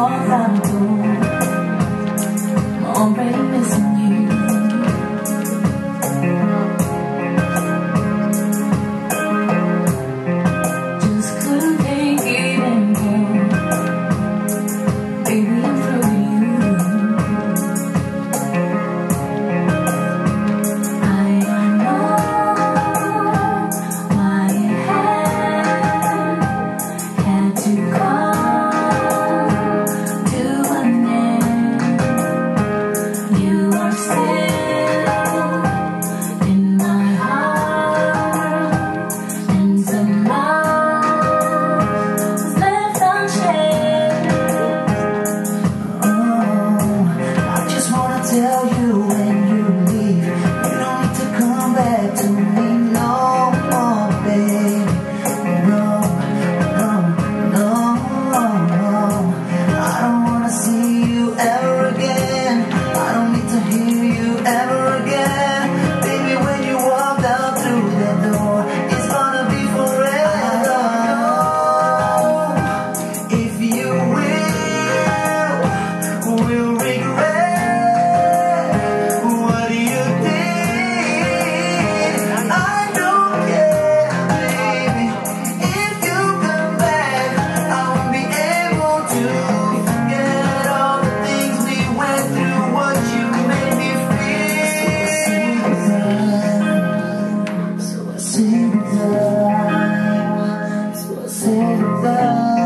몰라도 already in love, was.